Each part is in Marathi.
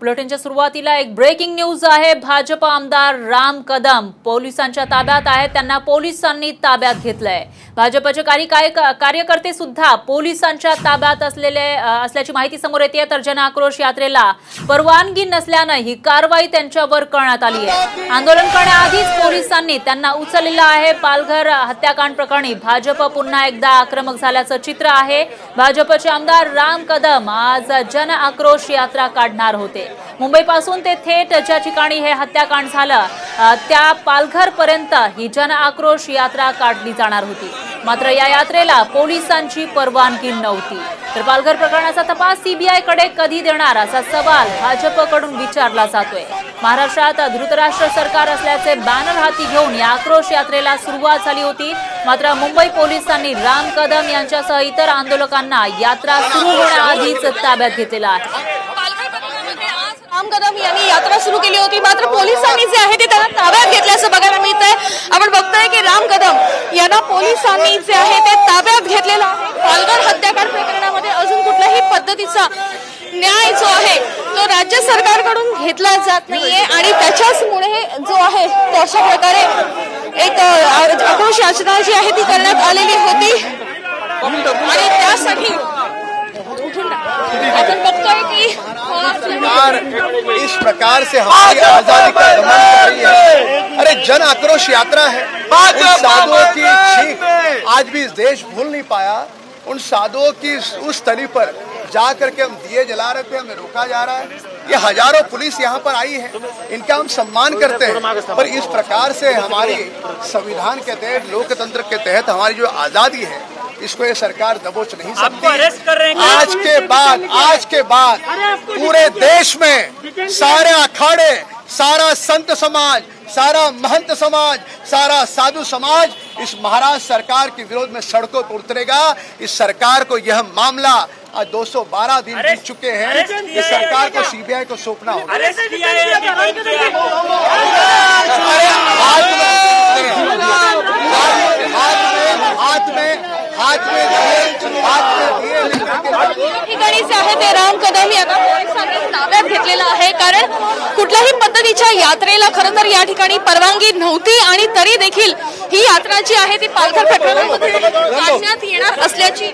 बुलेटिनच्या सुरुवातीला एक ब्रेकिंग न्यूज आहे. भाजप आमदार राम कदम पोलिसांच्या ताब्यात आहेत. त्यांना पोलिसांनी ताब्यात घेतलंय. भाजपचे काही काय कार्यकर्ते सुद्धा पोलिसांच्या ताब्यात असलेले असल्याची माहिती समोर येते. तर जन आक्रोश यात्रेला परवानगी नसल्यानं ही कारवाई त्यांच्यावर करण्यात आली आहे. आंदोलन करण्याआधीच पोलिसांनी त्यांना उचललेलं आहे. पालघर हत्याकांड प्रकरणी भाजप पुन्हा एकदा आक्रमक झाल्याचं चित्र आहे. भाजपचे आमदार राम कदम आज जन आक्रोश यात्रा काढणार होते. मुंबईपासून ते थेट ज्या ठिकाणी हे हत्याकांड झालं त्या पालघर पर्यंत ही जन आक्रोश यात्रा काढली जाणार होती. मात्र या यात्रेला पोलिसांची परवानगी नव्हती. तर पालघर प्रकरणाचा तपास सीबीआयकडे कधी देणार असा सवाल भाजपकडून विचारला जातोय. महाराष्ट्रात धृतराष्ट्र सरकार असल्याचे बॅनर हाती घेऊन या आक्रोश यात्रेला सुरुवात झाली होती. मात्र मुंबई पोलिसांनी राम कदम यांच्यासह इतर आंदोलकांना यात्रा सुरू होण्याआधीच ताब्यात घेतलेला आहे. आज कदम यांनी यात्रा सुरू केली होती. मात्र पोलिसांनी जे आहे ते त्यांना ताब्यात घेतल्याचं बघायला मिळत आहे आपण बघतोय की राम कदम यांना पोलिसांनी जे आहे ते ताब्यात घेतलेलं आहे. पालघर हत्याकांड प्रकरणामध्ये अजून कुठल्याही पद्धतीचा न्याय जो आहे तो राज्य सरकारकडून घेतला जात नाहीये. आणि त्याच्याचमुळे जो आहे तो अशा प्रकारे एक आक्रोश याचना जी आहे ती करण्यात आलेली होती. सरकार इस प्रकार से हमारी आज़ादी का दमन कर रही है। अरे जन आक्रोश यात्रा है। उन साधुओं की चीख आज भी इस देश भूल नहीं पाया। उन साधुओं की उस तली पर जा करके हम दिए जला रहे थे हमें रोका जा रहा है। ये हज़ारों पुलिस यहाँ पर आई है। इनका हम सम्मान करते हैं। पर इस प्रकार से हमारी संविधान के तहत लोकतंत्र के तहत हमारी जो आज़ादी है इसको ये सरकार दबोच नहीं सकती। अरेस्ट कर रहे हैं आज के बाद आज के बाद पूरे देश में सारे अखाड़े सारा संत समाज सारा महंत समाज सारा साधु समाज इस महाराज सरकार के विरोध में सड़कों पर उतरेगा। इस सरकार को यह मामला आज 212 दिन बीत चुके हैं। इस सरकार को सीबीआई को सौंपना होगा। या जे आहे ते राम कदम यांना पोलिसांनी ताब्यात घेतलेलं आहे कारण कुठल्याही पद्धतीच्या यात्रेला खरं तर या ठिकाणी परवानगी नव्हती आणि तरी देखील ही यात्रा जी आहे ती पालघर प्रकरणामध्ये काढण्यात येणार असल्याची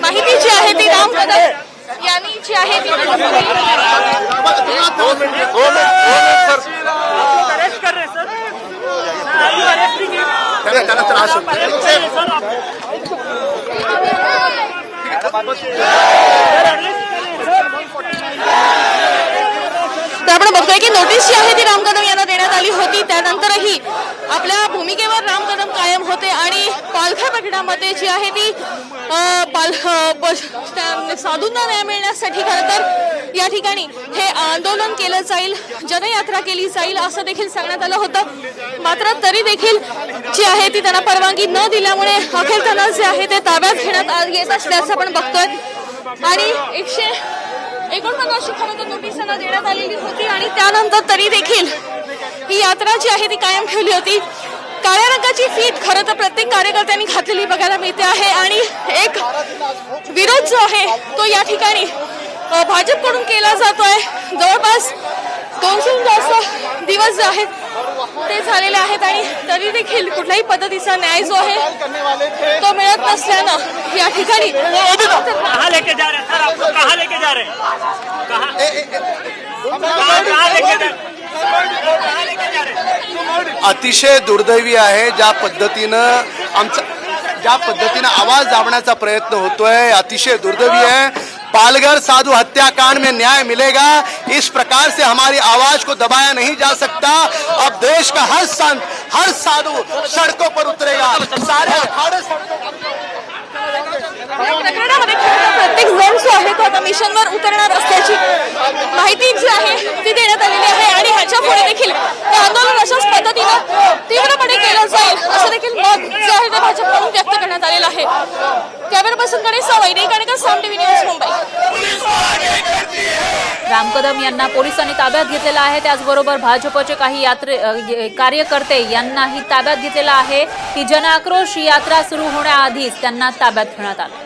माहिती जी आहे ती राम कदम यांनी जी आहे ती कर रहे हैं सर सर अरेस्ट भी किया त्याला त्याला त्रास होतो सर तर आपण बघतोय की नोटीस जी आहे ती राम कदम यांना देण्यात आली होती त्यानंतरही आपल्या भूमिकेवर राम कदम कायम होते आणि पालघर प्रकरणामध्ये जी आहे ती पाल प- त्या साधूंना न्याय मिळण्यासाठी खरं तर या ठिकाणी हे आंदोलन केलं जाईल जनयात्रा केली जाईल असं देखील सांगण्यात आलं होतं. मात्र तरी देखील जी आहे ती त्यांना परवानगी न दिल्यामुळे अखेर त्यांना जे आहे ते ताब्यात घेण्यात येत असल्याचं आपण बघतोय. आणि एकशे एकोणपन्नासशे खरं तर नोटीस त्यांना देण्यात आलेली होती आणि त्यानंतर तरी देखील ही यात्रा जी आहे ती कायम ठेवली होती. काळ्या रंगाची फीत खरं तर प्रत्येक कार्यकर्त्यांनी घातलेली बघायला मिळते आहे. आणि एक विरोध जो आहे तो या ठिकाणी भाजपकडून केला जातोय. जवळपास दोनशेहून जास्त दिवस जे आहेत ते झालेले आहेत आणि तरी देखील कुठल्याही पद्धतीचा न्याय जो आहे तो मिळत नसल्यानं या ठिकाणी कहा अतिशय दुर्दैवी आहे ज्या पद्धतीनं आमचा ज्या पद्धतीनं आवाज दाबण्याचा प्रयत्न होतोय अतिशय दुर्दैवी है पालघर साधु हत्याकांड में न्याय मिलेगा. इस प्रकार से हमारी आवाज को दबाया नहीं जा सकता. अब देश का हर संत हर साधु सड़कों पर उतरे सारे अखाड़े या प्रकरणामध्ये खरं तर प्रत्येक जण जो आहे तो आता मिशनवर उतरणार असल्याची माहिती जी आहे ती देण्यात आलेली आहे आणि ह्याच्या पुढे देखील हे आंदोलन अशाच पद्धतीनं तीव्रपणे केलं जाईल असं देखील मत जे आहे ते भाजपकडून व्यक्त करण्यात आलेलं आहे कॅमेरा वैदिक आणि साम टीव्ही न्यूज मुंबई. राम कदम यांना पोलिसांनी ताब्यात घेतलेलं आहे. त्याचबरोबर भाजपचे काही यात्रे कार्यकर्ते यांनाही ताब्यात घेतलेला आहे ही जनआक्रोश यात्रा सुरू होण्याआधीच त्यांना ताब्यात घेण्यात आलं.